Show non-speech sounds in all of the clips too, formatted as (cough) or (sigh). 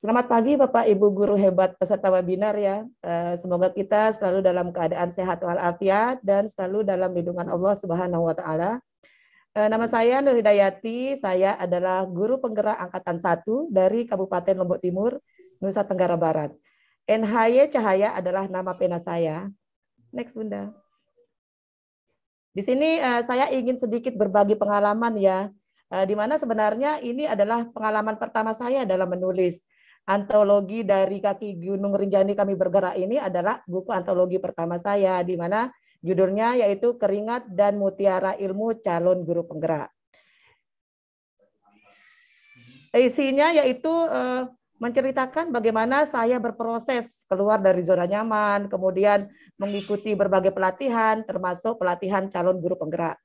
Selamat pagi Bapak Ibu guru hebat peserta webinar ya. Eh, semoga kita selalu dalam keadaan sehat walafiat dan selalu dalam lindungan Allah Subhanahu wa taala. Eh, nama saya Nur Hidayati, saya adalah guru penggerak angkatan 1 dari Kabupaten Lombok Timur, Nusa Tenggara Barat. NHY Cahaya adalah nama pena saya. Next Bunda. Di sini eh, saya ingin sedikit berbagi pengalaman ya, di mana sebenarnya ini adalah pengalaman pertama saya dalam menulis antologi dari kaki Gunung Rinjani kami bergerak ini adalah buku antologi pertama saya di mana judulnya yaitu Keringat dan Mutiara Ilmu Calon Guru Penggerak. Isinya yaitu eh, menceritakan bagaimana saya berproses keluar dari zona nyaman, kemudian mengikuti berbagai pelatihan, termasuk pelatihan calon guru penggerak.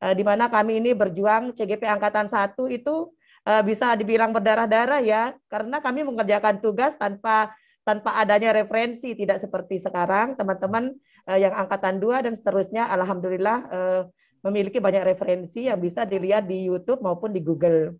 Eh, di mana kami ini berjuang CGP Angkatan 1 itu uh, bisa dibilang berdarah-darah ya, karena kami mengerjakan tugas tanpa tanpa adanya referensi, tidak seperti sekarang teman-teman yang angkatan dua dan seterusnya, alhamdulillah uh, memiliki banyak referensi yang bisa dilihat di YouTube maupun di Google.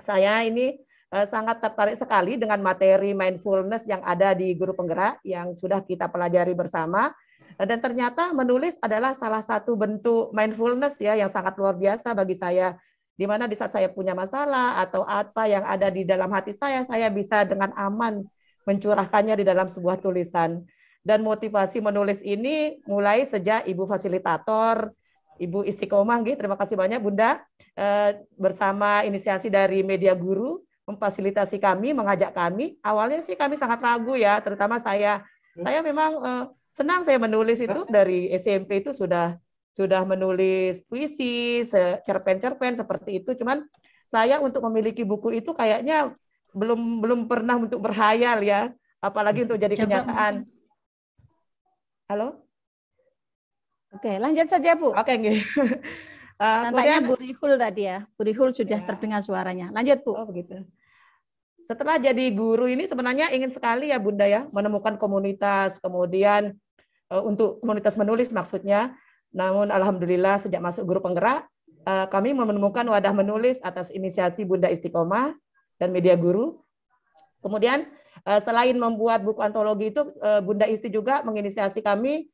Saya ini uh, sangat tertarik sekali dengan materi mindfulness yang ada di guru penggerak yang sudah kita pelajari bersama dan ternyata menulis adalah salah satu bentuk mindfulness ya yang sangat luar biasa bagi saya di mana di saat saya punya masalah atau apa yang ada di dalam hati saya, saya bisa dengan aman mencurahkannya di dalam sebuah tulisan. Dan motivasi menulis ini mulai sejak Ibu fasilitator, Ibu Istiqomah, gitu. terima kasih banyak Bunda, eh, bersama inisiasi dari Media Guru, memfasilitasi kami, mengajak kami. Awalnya sih kami sangat ragu ya, terutama saya. Saya memang eh, senang saya menulis itu dari SMP itu sudah sudah menulis puisi, cerpen-cerpen seperti itu. Cuman saya untuk memiliki buku itu kayaknya belum belum pernah untuk berhayal ya, apalagi untuk jadi Coba kenyataan. Halo? Oke, lanjut saja Bu. Oke, okay, (laughs) Uh, kemudian Bu Rihul tadi ya. Bu Rihul sudah ya. terdengar suaranya. Lanjut Bu. Oh, begitu. Setelah jadi guru ini sebenarnya ingin sekali ya Bunda ya menemukan komunitas, kemudian uh, untuk komunitas menulis maksudnya namun alhamdulillah sejak masuk guru penggerak, eh, kami menemukan wadah menulis atas inisiasi Bunda Istiqomah dan media guru. Kemudian selain membuat buku antologi itu, eh, Bunda Isti juga menginisiasi kami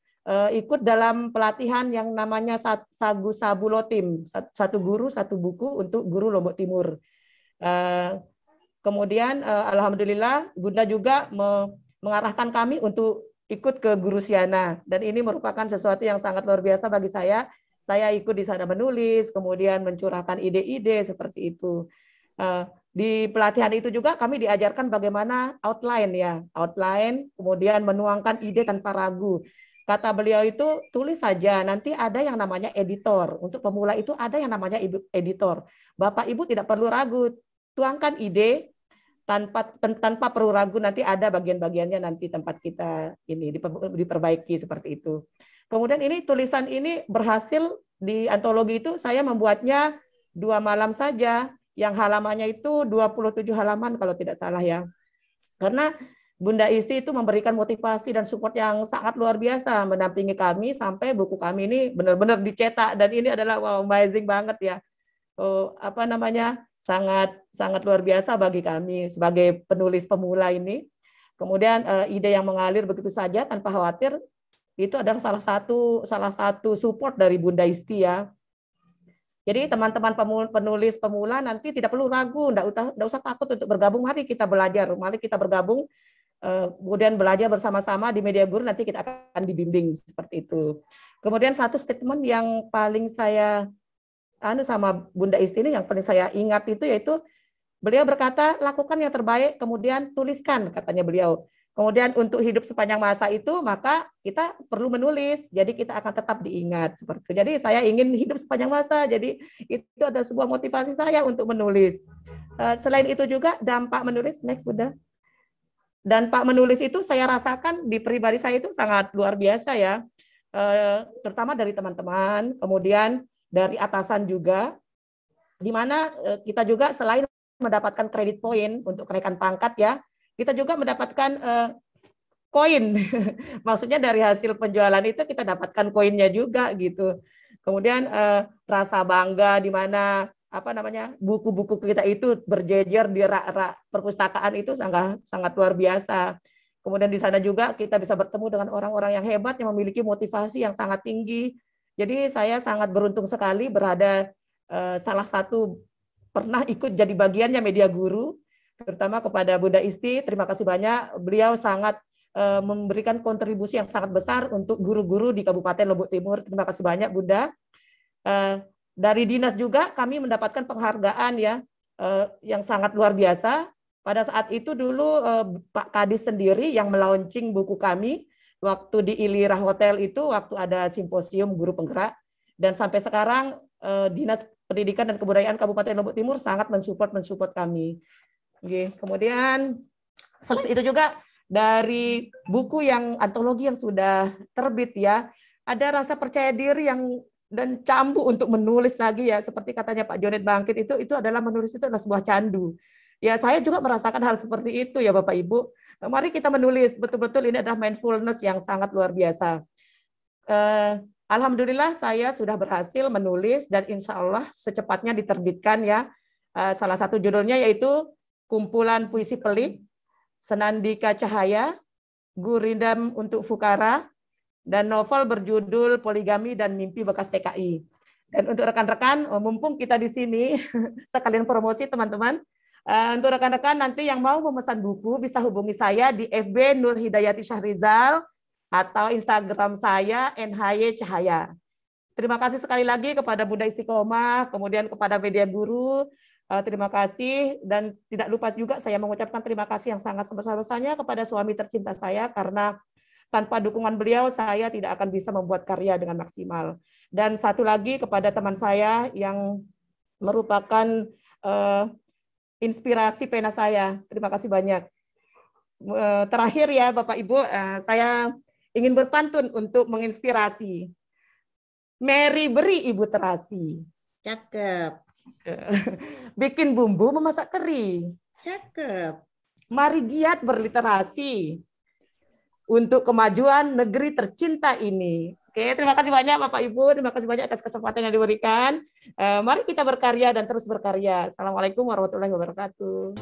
ikut dalam pelatihan yang namanya Sagu Sabulo Tim, satu guru satu buku untuk guru Lombok Timur. Kemudian alhamdulillah Bunda juga mengarahkan kami untuk ikut ke Guru Siana dan ini merupakan sesuatu yang sangat luar biasa bagi saya. Saya ikut di sana menulis, kemudian mencurahkan ide-ide seperti itu. Di pelatihan itu juga kami diajarkan bagaimana outline ya, outline, kemudian menuangkan ide tanpa ragu. Kata beliau itu tulis saja, nanti ada yang namanya editor. Untuk pemula itu ada yang namanya editor. Bapak Ibu tidak perlu ragu, tuangkan ide, tanpa tanpa perlu ragu nanti ada bagian-bagiannya nanti tempat kita ini diperbaiki seperti itu. Kemudian ini tulisan ini berhasil di antologi itu saya membuatnya dua malam saja yang halamannya itu 27 halaman kalau tidak salah ya. Karena Bunda Isti itu memberikan motivasi dan support yang sangat luar biasa mendampingi kami sampai buku kami ini benar-benar dicetak dan ini adalah wow, amazing banget ya. Oh, apa namanya? sangat sangat luar biasa bagi kami sebagai penulis pemula ini. Kemudian uh, ide yang mengalir begitu saja tanpa khawatir itu adalah salah satu salah satu support dari Bunda Isti ya. Jadi teman-teman penulis pemula nanti tidak perlu ragu, tidak usah, tidak usah takut untuk bergabung. Mari kita belajar, mari kita bergabung, uh, kemudian belajar bersama-sama di media guru. Nanti kita akan dibimbing seperti itu. Kemudian satu statement yang paling saya anu sama Bunda Isti ini yang paling saya ingat itu yaitu beliau berkata lakukan yang terbaik kemudian tuliskan katanya beliau. Kemudian untuk hidup sepanjang masa itu maka kita perlu menulis. Jadi kita akan tetap diingat seperti itu. Jadi saya ingin hidup sepanjang masa. Jadi itu adalah sebuah motivasi saya untuk menulis. Eh, selain itu juga dampak menulis next. Dan Pak menulis itu saya rasakan di pribadi saya itu sangat luar biasa ya. Eh, terutama dari teman-teman, kemudian dari atasan juga, di mana eh, kita juga selain mendapatkan kredit poin untuk kenaikan pangkat ya, kita juga mendapatkan eh, koin. (laughs) Maksudnya dari hasil penjualan itu kita dapatkan koinnya juga gitu. Kemudian eh, rasa bangga di mana apa namanya buku-buku kita itu berjejer di rak-rak perpustakaan itu sangat sangat luar biasa. Kemudian di sana juga kita bisa bertemu dengan orang-orang yang hebat yang memiliki motivasi yang sangat tinggi. Jadi saya sangat beruntung sekali berada eh, salah satu pernah ikut jadi bagiannya media guru, terutama kepada Bunda Isti. Terima kasih banyak. Beliau sangat eh, memberikan kontribusi yang sangat besar untuk guru-guru di Kabupaten Lombok Timur. Terima kasih banyak Bunda. Eh, dari dinas juga kami mendapatkan penghargaan ya eh, yang sangat luar biasa. Pada saat itu dulu Pak Kadis sendiri yang melaunching buku kami waktu di Ilira Hotel itu waktu ada simposium guru penggerak dan sampai sekarang Dinas Pendidikan dan Kebudayaan Kabupaten Lombok Timur sangat mensupport mensupport kami. Oke, kemudian itu juga dari buku yang antologi yang sudah terbit ya, ada rasa percaya diri yang dan cambu untuk menulis lagi ya seperti katanya Pak Jonet Bangkit itu itu adalah menulis itu adalah sebuah candu. Ya saya juga merasakan hal seperti itu ya Bapak Ibu. Mari kita menulis betul-betul ini adalah mindfulness yang sangat luar biasa. Uh, Alhamdulillah saya sudah berhasil menulis dan insya Allah secepatnya diterbitkan ya. Uh, salah satu judulnya yaitu kumpulan puisi pelik, Senandika Cahaya, Gurindam untuk Fukara, dan novel berjudul Poligami dan Mimpi Bekas TKI. Dan untuk rekan-rekan, oh, mumpung kita di sini, (laughs) sekalian promosi teman-teman, uh, untuk rekan-rekan nanti yang mau memesan buku bisa hubungi saya di FB Nur Hidayati Syahrizal atau Instagram saya NHY Cahaya. Terima kasih sekali lagi kepada Bunda Istiqomah, kemudian kepada media guru, terima kasih dan tidak lupa juga saya mengucapkan terima kasih yang sangat sebesar-besarnya kepada suami tercinta saya karena tanpa dukungan beliau, saya tidak akan bisa membuat karya dengan maksimal. Dan satu lagi kepada teman saya yang merupakan uh, inspirasi pena saya. Terima kasih banyak. Uh, terakhir ya Bapak Ibu, uh, saya ingin berpantun untuk menginspirasi. Mary beri Ibu terasi. Cakep. (laughs) Bikin bumbu memasak teri. Cakep. Mari giat berliterasi untuk kemajuan negeri tercinta ini. Oke, terima kasih banyak Bapak Ibu, terima kasih banyak atas kesempatan yang diberikan. Uh, mari kita berkarya dan terus berkarya. Assalamualaikum warahmatullahi wabarakatuh.